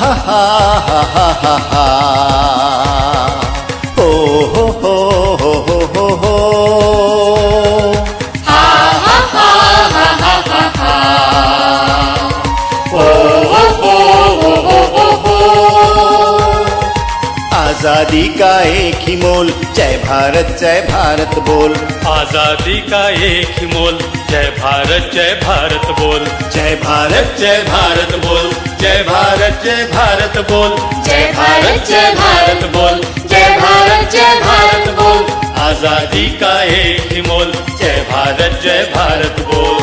हा हा हा हा हा हो हो हो हो हो हो हो हा हा हा हा हा हा हा हो हो हो हो हो हो हो आज़ादी का एक ही मोल जय भारत जय भारत बोल। आज़ादी का एक ही मोल जय भारत जय भारत बोल। जय भारत जय भारत बोल। जय भारत जय भारत बोल। जय भारत जय भारत बोल। जय भारत जय भारत बोल। आज़ादी का एक मोल। जय भारत जय भारत बोल।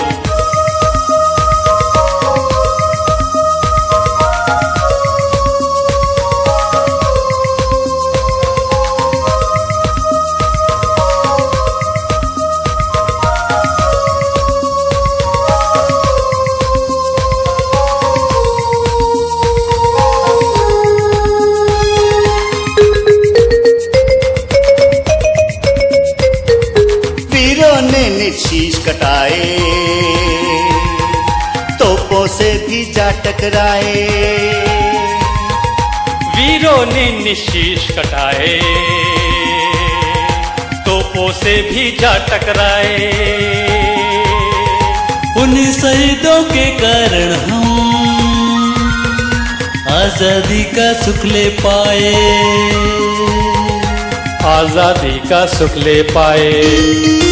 ने निशीश कटाए, तोपों से भी जा टकराए। वीरों ने निशीश कटाए, तोपों से भी जा टकराए। उन शहीदों के कारण हम आज़ादी का सुख ले पाए। आज़ादी का सुख ले पाए।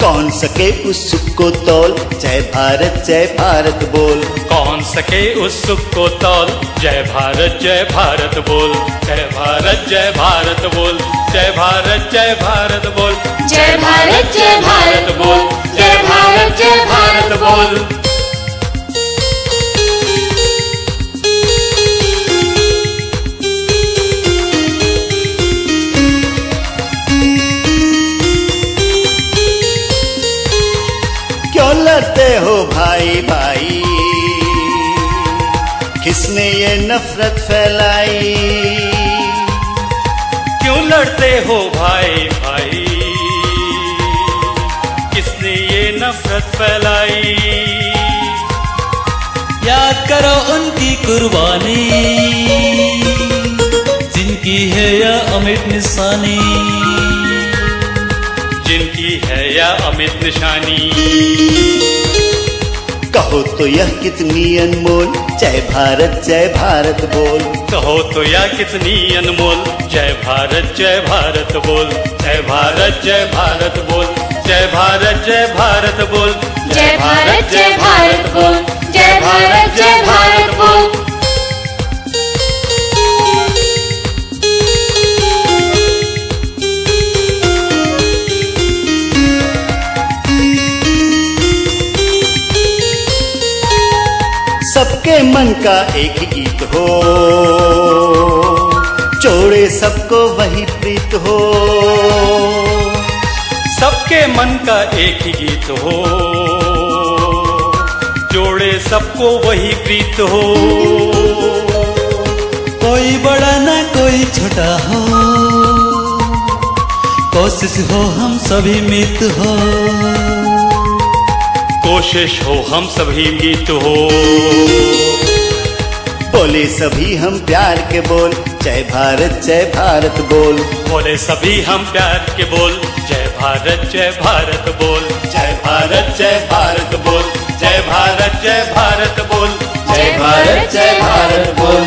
कौन सके उस सुख को तौल? जय भारत जय भारत बोल। कौन सके उस सुख को तौल? जय भारत जय भारत बोल। जय भारत जय भारत बोल। जय भारत जय भारत बोल। जय भारत जय भारत बोल। जय भारत जय भारत बोल। लड़ते हो भाई भाई? किसने ये नफरत फैलाई? क्यों लड़ते हो भाई भाई? किसने ये नफरत फैलाई? याद करो उनकी कुर्बानी, जिनकी है यह अमित निशानी। जिनकी है या अमित निशानी। कहो तो यह कितनी अनमोल? जय भारत जय भारत बोल। कहो तो यह कितनी अनमोल? जय भारत जय भारत बोल। जय भारत जय भारत बोल। जय भारत जय भारत बोल। जय भारत जय भारत बोल। जय भारत जय भारत सबके मन का एक गीत हो। जोड़े सबको वही प्रीत हो। सबके मन का एक ही गीत हो। जोड़े सबको वही प्रीत हो। कोई बड़ा ना कोई छोटा हो। कोशिश हो हम सभी मित हो। कोशिश हो हम सभी गीत हो। बोले सभी हम प्यार के बोल जय भारत जय भारत बोल। बोले सभी हम प्यार के बोल जय भारत जय भारत बोल। जय भारत जय भारत बोल जय भारत जय भारत बोल। जय भारत जय भारत बोल।